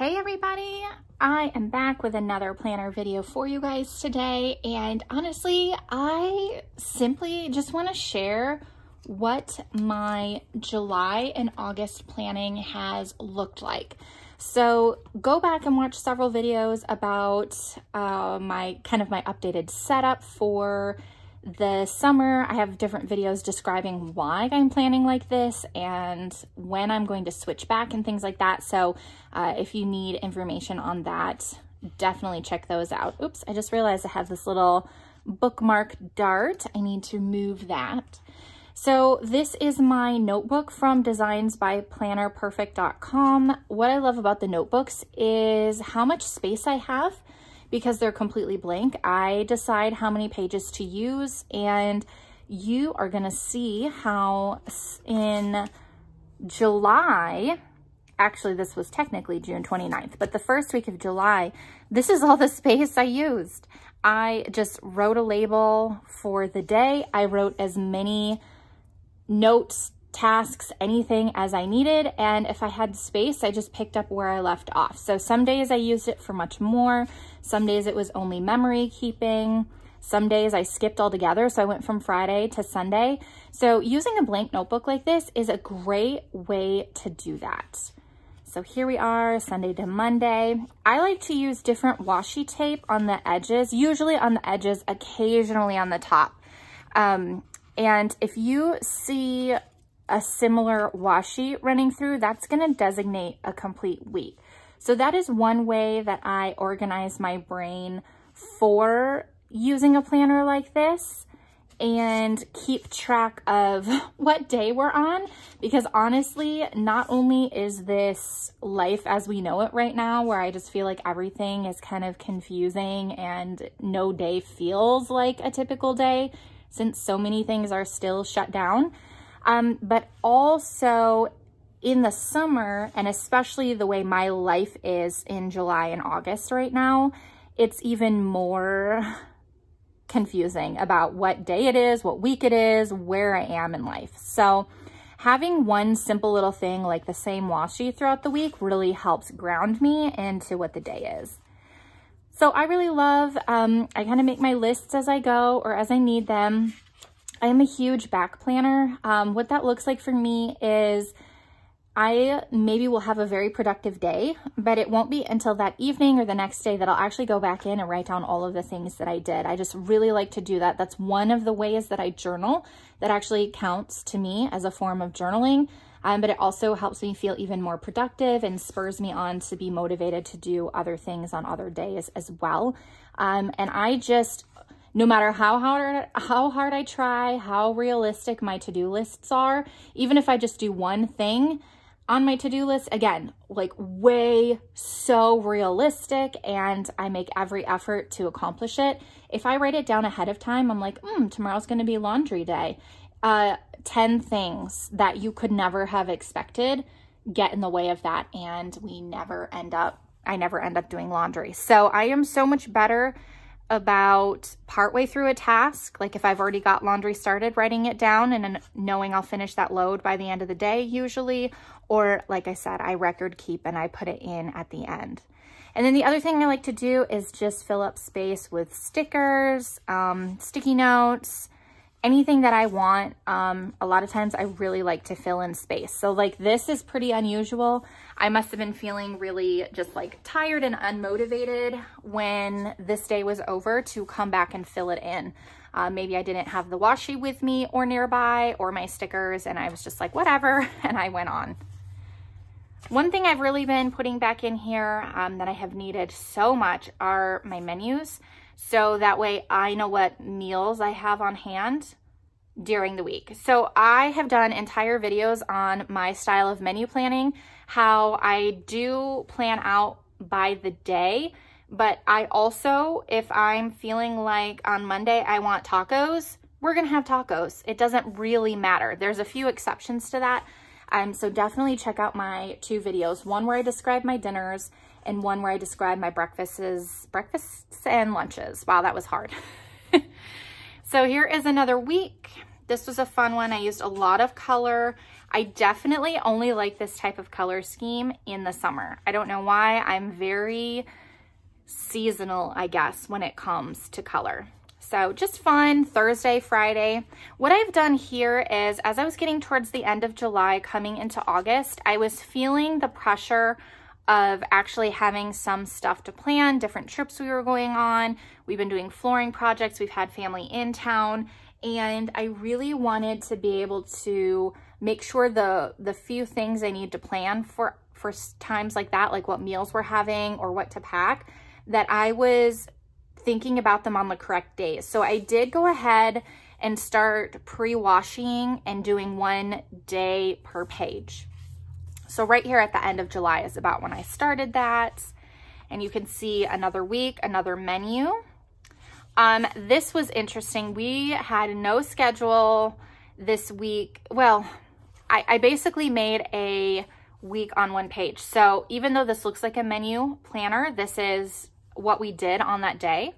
Hey everybody, I am back with another planner video for you guys today and honestly I simply just want to share what my July and August planning has looked like. So go back and watch several videos about uh, my kind of my updated setup for the summer. I have different videos describing why I'm planning like this and when I'm going to switch back and things like that. So uh, if you need information on that, definitely check those out. Oops, I just realized I have this little bookmark dart. I need to move that. So this is my notebook from designsbyplannerperfect.com. What I love about the notebooks is how much space I have because they're completely blank. I decide how many pages to use and you are gonna see how in July, actually this was technically June 29th, but the first week of July, this is all the space I used. I just wrote a label for the day. I wrote as many notes tasks, anything as I needed. And if I had space, I just picked up where I left off. So some days I used it for much more. Some days it was only memory keeping. Some days I skipped altogether. So I went from Friday to Sunday. So using a blank notebook like this is a great way to do that. So here we are, Sunday to Monday. I like to use different washi tape on the edges, usually on the edges, occasionally on the top. Um, and if you see a similar washi running through, that's gonna designate a complete week. So that is one way that I organize my brain for using a planner like this and keep track of what day we're on because honestly not only is this life as we know it right now where I just feel like everything is kind of confusing and no day feels like a typical day since so many things are still shut down um, but also in the summer, and especially the way my life is in July and August right now, it's even more confusing about what day it is, what week it is, where I am in life. So having one simple little thing like the same washi throughout the week really helps ground me into what the day is. So I really love, um, I kind of make my lists as I go or as I need them. I am a huge back planner. Um, what that looks like for me is I maybe will have a very productive day, but it won't be until that evening or the next day that I'll actually go back in and write down all of the things that I did. I just really like to do that. That's one of the ways that I journal that actually counts to me as a form of journaling. Um, but it also helps me feel even more productive and spurs me on to be motivated to do other things on other days as well. Um, and I just no matter how hard how hard I try, how realistic my to-do lists are, even if I just do one thing on my to-do list, again, like way so realistic and I make every effort to accomplish it. If I write it down ahead of time, I'm like, hmm, tomorrow's going to be laundry day. Uh, 10 things that you could never have expected get in the way of that and we never end up, I never end up doing laundry. So I am so much better about partway through a task, like if I've already got laundry started, writing it down and knowing I'll finish that load by the end of the day usually, or like I said, I record keep and I put it in at the end. And then the other thing I like to do is just fill up space with stickers, um, sticky notes, anything that I want. Um, a lot of times I really like to fill in space. So like this is pretty unusual. I must have been feeling really just like tired and unmotivated when this day was over to come back and fill it in. Uh, maybe I didn't have the washi with me or nearby or my stickers and I was just like, whatever, and I went on. One thing I've really been putting back in here um, that I have needed so much are my menus. So that way I know what meals I have on hand during the week. So I have done entire videos on my style of menu planning, how I do plan out by the day, but I also, if I'm feeling like on Monday I want tacos, we're gonna have tacos. It doesn't really matter. There's a few exceptions to that, um, so definitely check out my two videos, one where I describe my dinners and one where I describe my breakfasts, breakfasts and lunches. Wow, that was hard. so here is another week. This was a fun one. I used a lot of color. I definitely only like this type of color scheme in the summer. I don't know why. I'm very seasonal, I guess, when it comes to color. So just fun, Thursday, Friday. What I've done here is, as I was getting towards the end of July, coming into August, I was feeling the pressure of actually having some stuff to plan, different trips we were going on. We've been doing flooring projects. We've had family in town. And I really wanted to be able to make sure the, the few things I need to plan for, for times like that, like what meals we're having or what to pack, that I was thinking about them on the correct days. So I did go ahead and start pre-washing and doing one day per page. So right here at the end of July is about when I started that. And you can see another week, another menu. Um, this was interesting. We had no schedule this week. Well, I, I basically made a week on one page. So even though this looks like a menu planner, this is what we did on that day.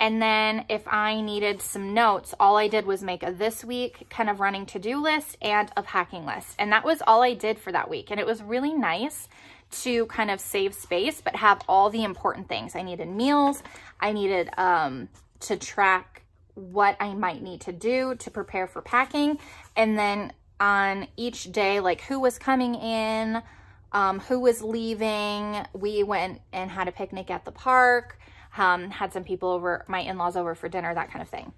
And then if I needed some notes, all I did was make a this week kind of running to-do list and a packing list. And that was all I did for that week. And it was really nice to kind of save space, but have all the important things. I needed meals. I needed um, to track what I might need to do to prepare for packing. And then on each day, like who was coming in, um, who was leaving. We went and had a picnic at the park um, had some people over, my in-laws over for dinner, that kind of thing.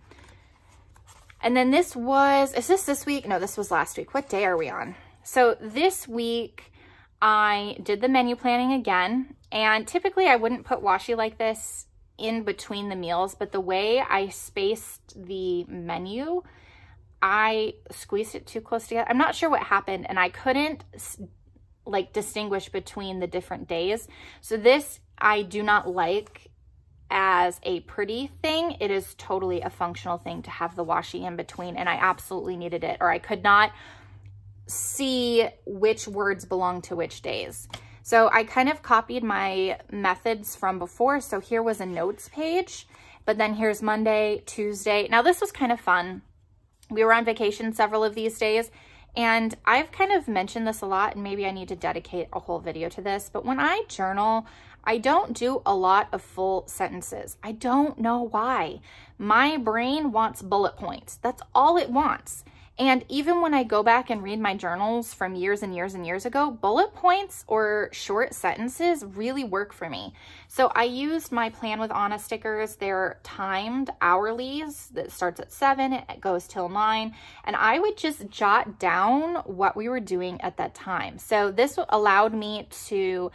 And then this was, is this this week? No, this was last week. What day are we on? So this week I did the menu planning again. And typically I wouldn't put washi like this in between the meals, but the way I spaced the menu, I squeezed it too close together. I'm not sure what happened and I couldn't like distinguish between the different days. So this I do not like as a pretty thing, it is totally a functional thing to have the washi in between and I absolutely needed it or I could not see which words belong to which days. So I kind of copied my methods from before. So here was a notes page, but then here's Monday, Tuesday. Now this was kind of fun. We were on vacation several of these days and I've kind of mentioned this a lot and maybe I need to dedicate a whole video to this, but when I journal, I don't do a lot of full sentences. I don't know why. My brain wants bullet points. That's all it wants. And even when I go back and read my journals from years and years and years ago, bullet points or short sentences really work for me. So I used my Plan with Anna stickers. They're timed hourlies that starts at seven, it goes till nine. And I would just jot down what we were doing at that time. So this allowed me to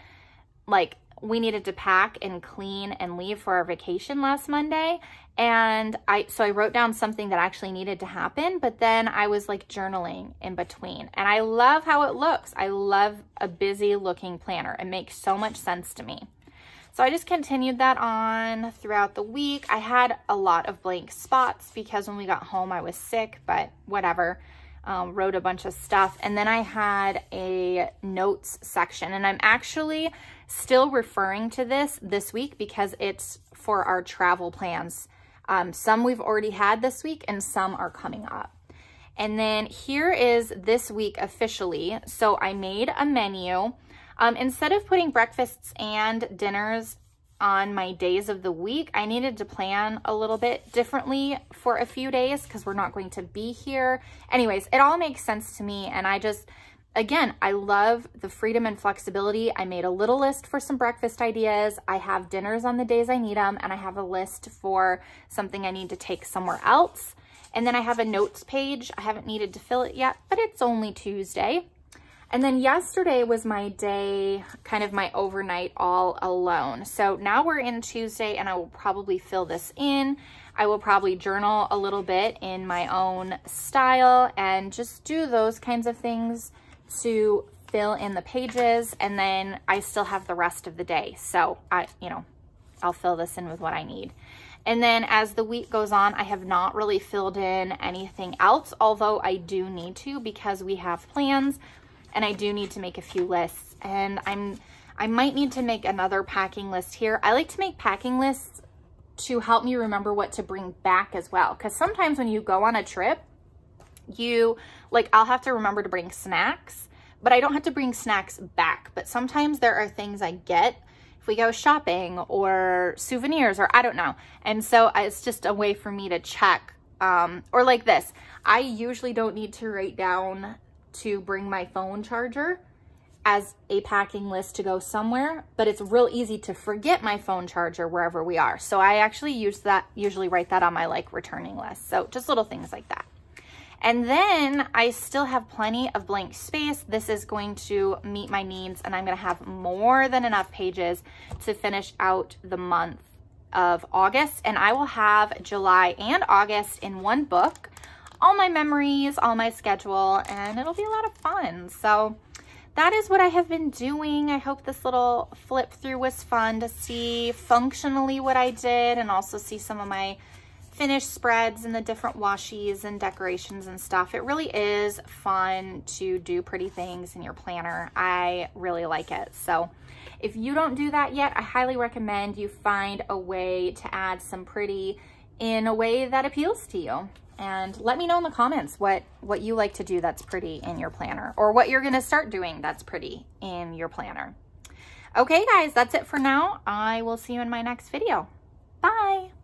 like we needed to pack and clean and leave for our vacation last Monday. And I, so I wrote down something that actually needed to happen, but then I was like journaling in between. And I love how it looks. I love a busy looking planner. It makes so much sense to me. So I just continued that on throughout the week. I had a lot of blank spots because when we got home I was sick, but whatever um, wrote a bunch of stuff. And then I had a notes section and I'm actually still referring to this this week because it's for our travel plans. Um, some we've already had this week and some are coming up. And then here is this week officially. So I made a menu. Um, instead of putting breakfasts and dinners on my days of the week, I needed to plan a little bit differently for a few days because we're not going to be here. Anyways, it all makes sense to me. And I just, again, I love the freedom and flexibility. I made a little list for some breakfast ideas. I have dinners on the days I need them. And I have a list for something I need to take somewhere else. And then I have a notes page. I haven't needed to fill it yet, but it's only Tuesday. And then yesterday was my day, kind of my overnight all alone. So now we're in Tuesday and I will probably fill this in. I will probably journal a little bit in my own style and just do those kinds of things to fill in the pages. And then I still have the rest of the day. So I, you know, I'll fill this in with what I need. And then as the week goes on, I have not really filled in anything else, although I do need to because we have plans and I do need to make a few lists and I'm I might need to make another packing list here. I like to make packing lists to help me remember what to bring back as well. Because sometimes when you go on a trip, you, like I'll have to remember to bring snacks, but I don't have to bring snacks back. But sometimes there are things I get if we go shopping or souvenirs or I don't know. And so it's just a way for me to check. Um, or like this, I usually don't need to write down to bring my phone charger as a packing list to go somewhere, but it's real easy to forget my phone charger wherever we are. So I actually use that, usually write that on my like returning list. So just little things like that. And then I still have plenty of blank space. This is going to meet my needs and I'm gonna have more than enough pages to finish out the month of August. And I will have July and August in one book, all my memories, all my schedule, and it'll be a lot of fun. So that is what I have been doing. I hope this little flip through was fun to see functionally what I did and also see some of my finished spreads and the different washies and decorations and stuff. It really is fun to do pretty things in your planner. I really like it. So if you don't do that yet, I highly recommend you find a way to add some pretty in a way that appeals to you. And let me know in the comments what, what you like to do that's pretty in your planner or what you're gonna start doing that's pretty in your planner. Okay guys, that's it for now. I will see you in my next video. Bye.